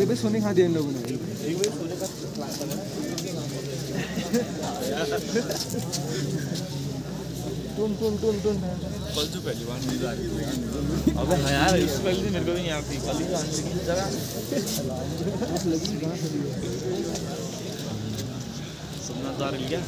ये भी सोने खा दिया इन लोगों ने? टून टून टून टून कल जो पहली बार नींद रही। अबे हाँ यार इस पहले दिन मेरे को भी नहीं आती। कल ही आने की जगह लगी कहाँ से सपना तो आ रही क्या?